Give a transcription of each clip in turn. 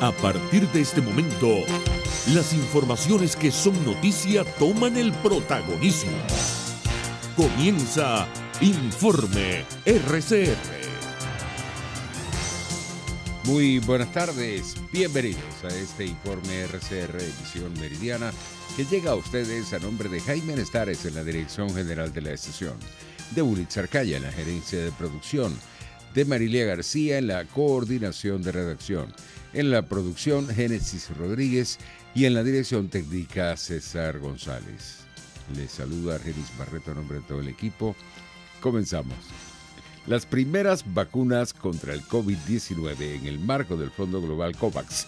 A partir de este momento, las informaciones que son noticia toman el protagonismo. Comienza Informe RCR. Muy buenas tardes, bienvenidos a este Informe RCR edición meridiana que llega a ustedes a nombre de Jaime Nestares en la dirección general de la estación, de Ulitz Arcaya en la gerencia de producción, de Marilia García en la coordinación de redacción, en la producción Génesis Rodríguez y en la dirección técnica César González. Les saluda Genis Barreto a nombre de todo el equipo. Comenzamos. Las primeras vacunas contra el COVID-19 en el marco del Fondo Global COVAX,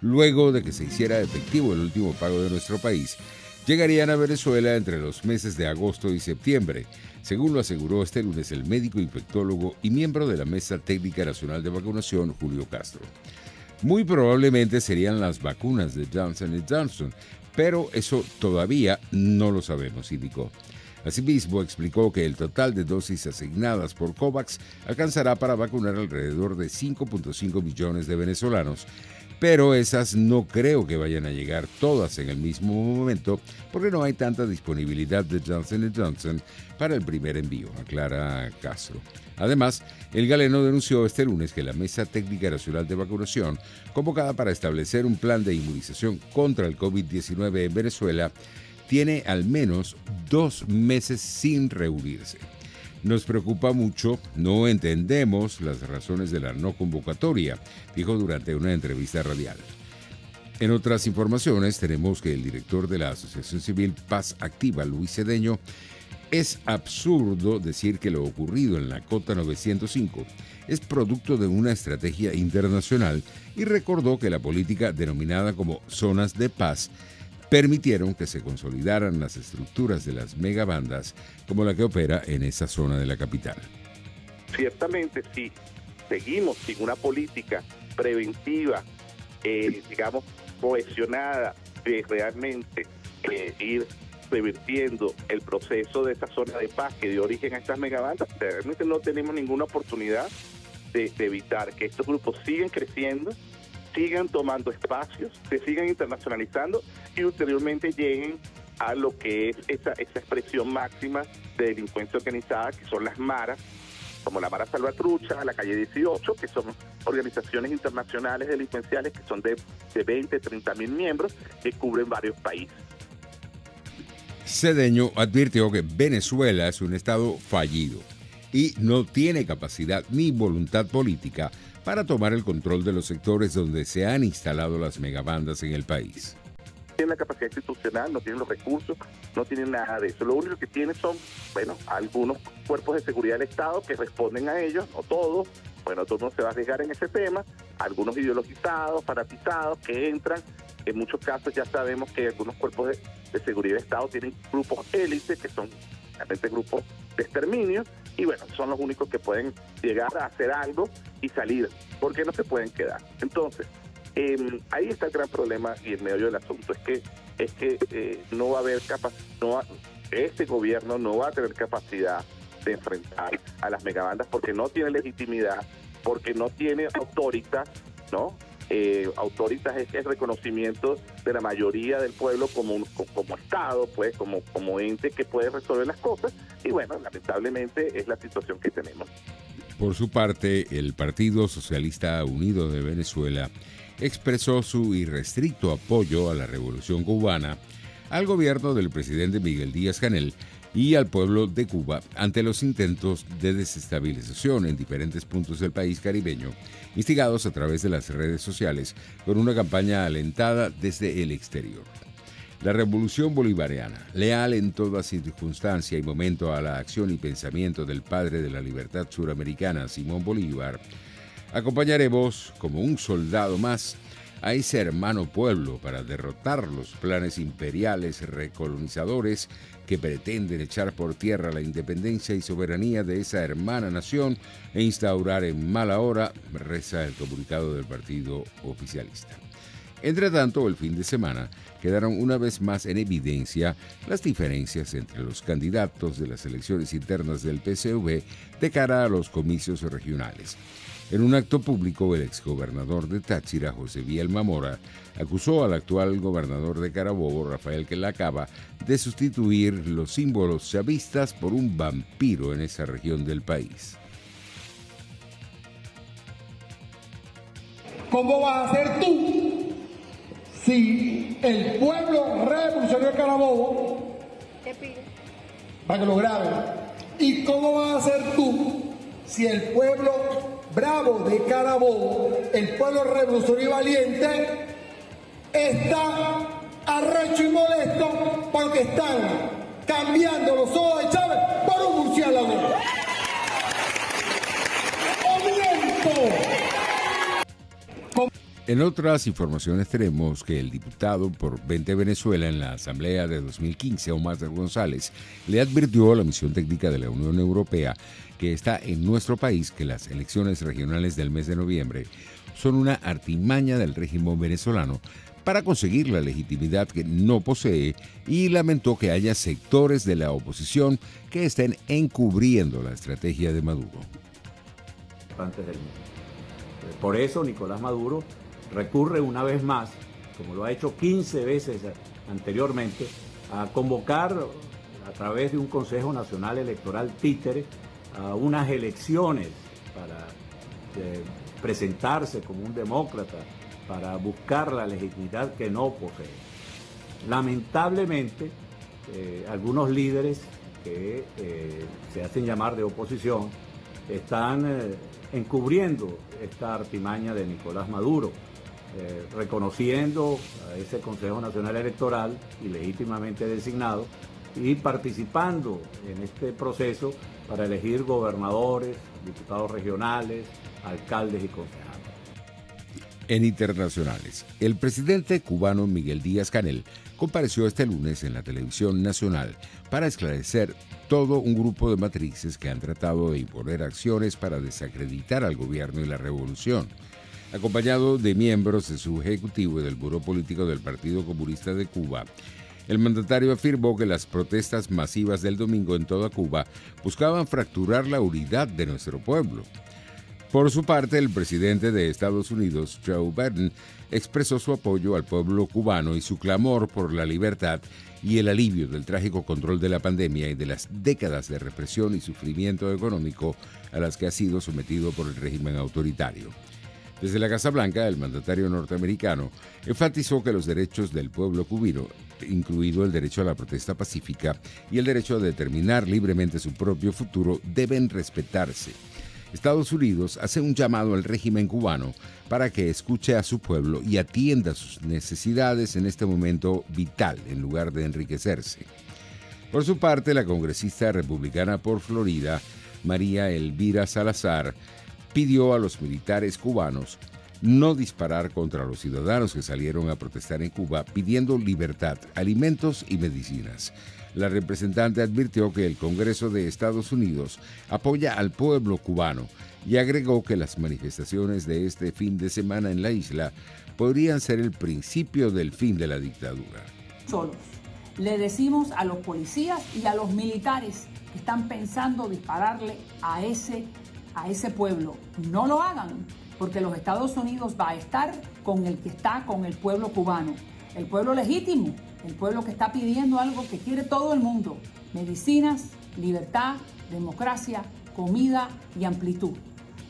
luego de que se hiciera efectivo el último pago de nuestro país, llegarían a Venezuela entre los meses de agosto y septiembre, según lo aseguró este lunes el médico infectólogo y miembro de la Mesa Técnica Nacional de Vacunación, Julio Castro. Muy probablemente serían las vacunas de Johnson Johnson, pero eso todavía no lo sabemos, indicó. Asimismo, explicó que el total de dosis asignadas por COVAX alcanzará para vacunar alrededor de 5.5 millones de venezolanos, pero esas no creo que vayan a llegar todas en el mismo momento porque no hay tanta disponibilidad de Johnson Johnson para el primer envío, aclara Castro. Además, el galeno denunció este lunes que la Mesa Técnica Nacional de Vacunación, convocada para establecer un plan de inmunización contra el COVID-19 en Venezuela, tiene al menos dos meses sin reunirse. Nos preocupa mucho, no entendemos las razones de la no convocatoria, dijo durante una entrevista radial. En otras informaciones tenemos que el director de la Asociación Civil Paz Activa, Luis Cedeño, es absurdo decir que lo ocurrido en la Cota 905 es producto de una estrategia internacional y recordó que la política denominada como zonas de paz permitieron que se consolidaran las estructuras de las megabandas como la que opera en esa zona de la capital. Ciertamente, si seguimos sin una política preventiva, eh, digamos, cohesionada de realmente eh, ir revirtiendo el proceso de esa zona de paz que dio origen a estas megabandas, realmente no tenemos ninguna oportunidad de, de evitar que estos grupos sigan creciendo sigan tomando espacios, se sigan internacionalizando y ulteriormente lleguen a lo que es esa, expresión máxima de delincuencia organizada, que son las maras, como la Mara Salvatrucha, la Calle 18, que son organizaciones internacionales delincuenciales que son de, de 20, 30 mil miembros, que cubren varios países. Cedeño advirtió que Venezuela es un Estado fallido y no tiene capacidad ni voluntad política para tomar el control de los sectores donde se han instalado las megabandas en el país. Tienen la capacidad institucional, no tienen los recursos, no tienen nada de eso. Lo único que tienen son, bueno, algunos cuerpos de seguridad del Estado que responden a ellos, no todos. Bueno, todo mundo se va a arriesgar en ese tema. Algunos ideologizados, fanatizados, que entran. En muchos casos ya sabemos que algunos cuerpos de, de seguridad del Estado tienen grupos élites, que son realmente grupos de exterminio y bueno, son los únicos que pueden llegar a hacer algo y salir, porque no se pueden quedar. Entonces, em, ahí está el gran problema y el medio del asunto, es que es que eh, no va a haber capacidad, este gobierno no va a tener capacidad de enfrentar a las megabandas porque no tiene legitimidad, porque no tiene autoridad, ¿no? Eh, autoritas es el reconocimiento de la mayoría del pueblo como, como Estado, pues como, como ente que puede resolver las cosas. Y bueno, lamentablemente es la situación que tenemos. Por su parte, el Partido Socialista Unido de Venezuela expresó su irrestricto apoyo a la revolución cubana, al gobierno del presidente Miguel Díaz Canel y al pueblo de Cuba ante los intentos de desestabilización en diferentes puntos del país caribeño, instigados a través de las redes sociales con una campaña alentada desde el exterior. La revolución bolivariana, leal en toda circunstancia y momento a la acción y pensamiento del padre de la libertad suramericana, Simón Bolívar, acompañaremos como un soldado más a ese hermano pueblo para derrotar los planes imperiales recolonizadores que pretenden echar por tierra la independencia y soberanía de esa hermana nación e instaurar en mala hora, reza el comunicado del partido oficialista. Entre tanto, el fin de semana quedaron una vez más en evidencia las diferencias entre los candidatos de las elecciones internas del PCV de cara a los comicios regionales. En un acto público, el exgobernador de Táchira, José Bielma Mora, acusó al actual gobernador de Carabobo, Rafael Quelacaba, de sustituir los símbolos chavistas por un vampiro en esa región del país. ¿Cómo vas a hacer tú si el pueblo revolucionario de Carabobo, para que lo graben, y cómo vas a hacer tú si el pueblo bravo de Carabobo, el pueblo revolucionario valiente, está arrecho y molesto porque están cambiando los ojos de Chávez por un murciélago. En otras informaciones tenemos que el diputado por 20 Venezuela en la Asamblea de 2015, Omar González, le advirtió a la misión técnica de la Unión Europea que está en nuestro país que las elecciones regionales del mes de noviembre son una artimaña del régimen venezolano para conseguir la legitimidad que no posee y lamentó que haya sectores de la oposición que estén encubriendo la estrategia de Maduro. Por eso Nicolás Maduro recurre una vez más, como lo ha hecho 15 veces anteriormente, a convocar a través de un Consejo Nacional Electoral títere a unas elecciones para eh, presentarse como un demócrata, para buscar la legitimidad que no posee. Lamentablemente, eh, algunos líderes que eh, se hacen llamar de oposición están encubriendo esta artimaña de Nicolás Maduro. Eh, reconociendo a ese Consejo Nacional Electoral ilegítimamente designado y participando en este proceso para elegir gobernadores, diputados regionales, alcaldes y concejales. En internacionales, el presidente cubano Miguel Díaz Canel compareció este lunes en la televisión nacional para esclarecer todo un grupo de matrices que han tratado de imponer acciones para desacreditar al gobierno y la revolución acompañado de miembros de su ejecutivo y del Buró Político del Partido Comunista de Cuba. El mandatario afirmó que las protestas masivas del domingo en toda Cuba buscaban fracturar la unidad de nuestro pueblo. Por su parte, el presidente de Estados Unidos, Joe Biden, expresó su apoyo al pueblo cubano y su clamor por la libertad y el alivio del trágico control de la pandemia y de las décadas de represión y sufrimiento económico a las que ha sido sometido por el régimen autoritario. Desde la Casa Blanca, el mandatario norteamericano enfatizó que los derechos del pueblo cubino, incluido el derecho a la protesta pacífica y el derecho a determinar libremente su propio futuro, deben respetarse. Estados Unidos hace un llamado al régimen cubano para que escuche a su pueblo y atienda sus necesidades en este momento vital en lugar de enriquecerse. Por su parte, la congresista republicana por Florida, María Elvira Salazar, pidió a los militares cubanos no disparar contra los ciudadanos que salieron a protestar en Cuba pidiendo libertad, alimentos y medicinas. La representante advirtió que el Congreso de Estados Unidos apoya al pueblo cubano y agregó que las manifestaciones de este fin de semana en la isla podrían ser el principio del fin de la dictadura. Solos. Le decimos a los policías y a los militares que están pensando dispararle a ese a ese pueblo. No lo hagan, porque los Estados Unidos va a estar con el que está con el pueblo cubano, el pueblo legítimo, el pueblo que está pidiendo algo que quiere todo el mundo, medicinas, libertad, democracia, comida y amplitud.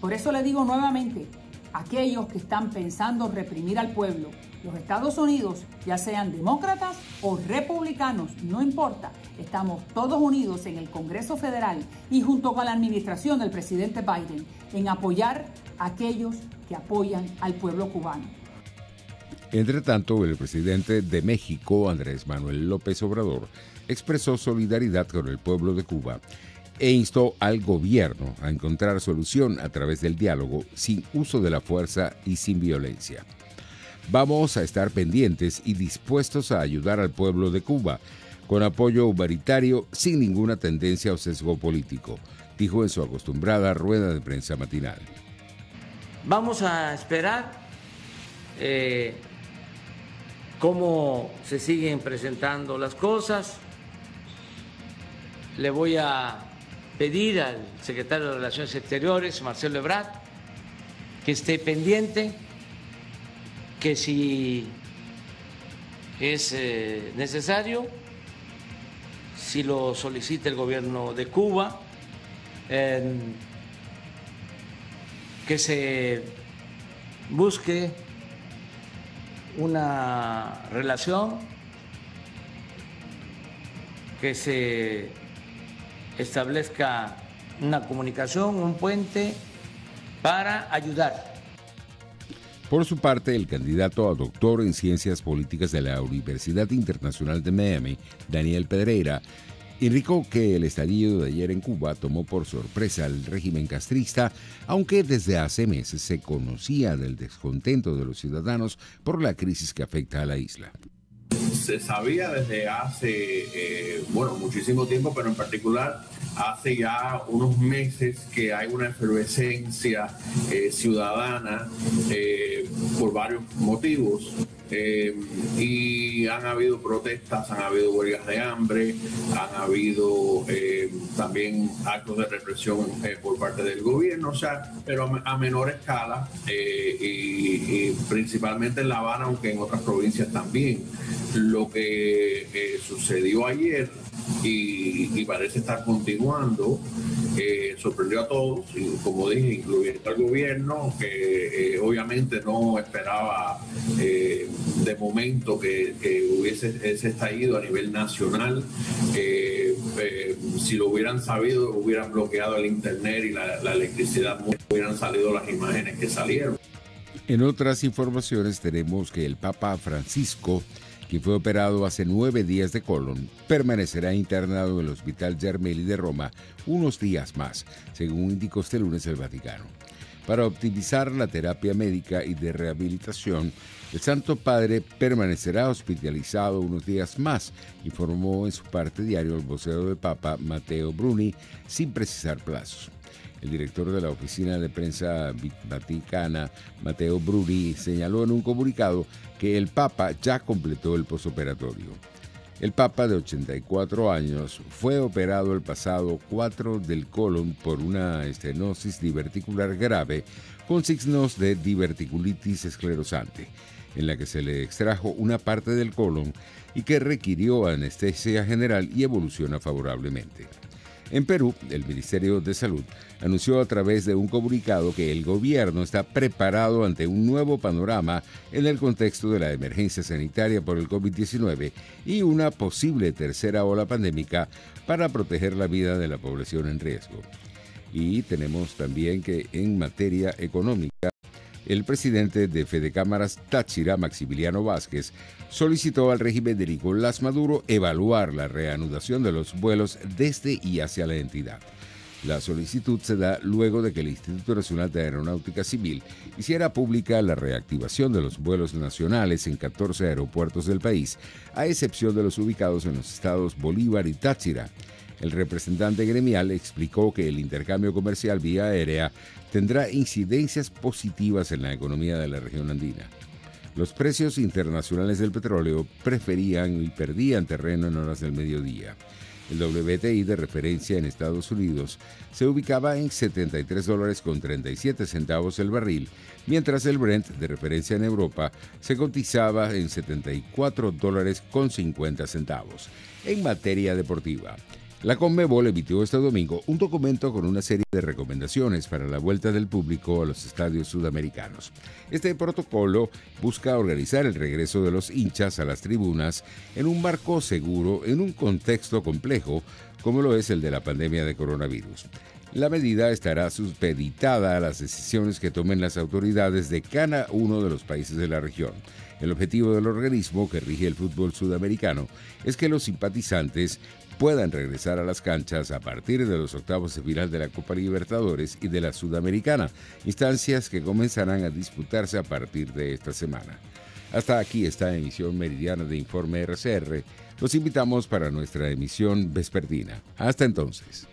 Por eso le digo nuevamente, aquellos que están pensando reprimir al pueblo, los Estados Unidos, ya sean demócratas o republicanos, no importa, estamos todos unidos en el Congreso Federal y junto con la administración del presidente Biden en apoyar a aquellos que apoyan al pueblo cubano. Entre tanto, el presidente de México, Andrés Manuel López Obrador, expresó solidaridad con el pueblo de Cuba e instó al gobierno a encontrar solución a través del diálogo sin uso de la fuerza y sin violencia. Vamos a estar pendientes y dispuestos a ayudar al pueblo de Cuba con apoyo humanitario sin ninguna tendencia o sesgo político, dijo en su acostumbrada rueda de prensa matinal. Vamos a esperar eh, cómo se siguen presentando las cosas. Le voy a pedir al secretario de Relaciones Exteriores, Marcelo Ebrard, que esté pendiente, que si es eh, necesario, si lo solicita el gobierno de Cuba, que se busque una relación, que se establezca una comunicación, un puente para ayudar. Por su parte, el candidato a doctor en ciencias políticas de la Universidad Internacional de Miami, Daniel Pedreira, indicó que el estallido de ayer en Cuba tomó por sorpresa al régimen castrista, aunque desde hace meses se conocía del descontento de los ciudadanos por la crisis que afecta a la isla se sabía desde hace, eh, bueno, muchísimo tiempo, pero en particular hace ya unos meses que hay una efervescencia eh, ciudadana eh, por varios motivos. Y han habido protestas, han habido huelgas de hambre, han habido también actos de represión por parte del gobierno, o sea, pero a, menor escala y, principalmente en La Habana, aunque en otras provincias también. Lo que eh, sucedió ayer y, parece estar continuando eh, sorprendió a todos, y como dije, incluyendo al gobierno, que eh, obviamente no esperaba de momento que, hubiese ese estallido a nivel nacional. si lo hubieran sabido, hubieran bloqueado el internet y la, la electricidad, hubieran salido las imágenes que salieron. En otras informaciones tenemos que el Papa Francisco quien fue operado hace nueve días de colon, permanecerá internado en el Hospital Gemelli de Roma unos días más, según indicó este lunes el Vaticano. Para optimizar la terapia médica y de rehabilitación, el Santo Padre permanecerá hospitalizado unos días más, informó en su parte diario el vocero del Papa Mateo Bruni, sin precisar plazos. El director de la Oficina de Prensa Vaticana, Mateo Bruni, señaló en un comunicado que el Papa ya completó el posoperatorio. El Papa de 84 años fue operado el pasado 4 del colon por una estenosis diverticular grave con signos de diverticulitis esclerosante, en la que se le extrajo una parte del colon y que requirió anestesia general y evoluciona favorablemente. En Perú, el Ministerio de Salud anunció a través de un comunicado que el gobierno está preparado ante un nuevo panorama en el contexto de la emergencia sanitaria por el COVID-19 y una posible tercera ola pandémica para proteger la vida de la población en riesgo. Y tenemos también que en materia económica, el presidente de Fede Cámaras Táchira, Maximiliano Vázquez, solicitó al régimen de Nicolás Maduro evaluar la reanudación de los vuelos desde y hacia la entidad. La solicitud se da luego de que el Instituto Nacional de Aeronáutica Civil hiciera pública la reactivación de los vuelos nacionales en 14 aeropuertos del país, a excepción de los ubicados en los estados Bolívar y Táchira. El representante gremial explicó que el intercambio comercial vía aérea tendrá incidencias positivas en la economía de la región andina. Los precios internacionales del petróleo preferían y perdían terreno en horas del mediodía. El WTI de referencia en Estados Unidos se ubicaba en 73 dólares con 37 centavos el barril, mientras el Brent de referencia en Europa se cotizaba en 74 dólares con 50 centavos. En materia deportiva, la Conmebol emitió este domingo un documento con una serie de recomendaciones para la vuelta del público a los estadios sudamericanos. Este protocolo busca organizar el regreso de los hinchas a las tribunas en un marco seguro en un contexto complejo como lo es el de la pandemia de coronavirus. La medida estará supeditada a las decisiones que tomen las autoridades de cada uno de los países de la región. El objetivo del organismo que rige el fútbol sudamericano es que los simpatizantes puedan regresar a las canchas a partir de los octavos de final de la Copa Libertadores y de la Sudamericana, instancias que comenzarán a disputarse a partir de esta semana. Hasta aquí esta emisión meridiana de Informe RCR. Los invitamos para nuestra emisión vespertina. Hasta entonces.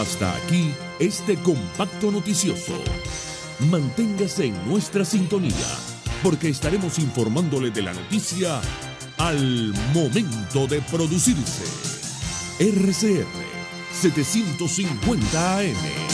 Hasta aquí este compacto noticioso. Manténgase en nuestra sintonía porque estaremos informándole de la noticia al momento de producirse. RCR 750 AM.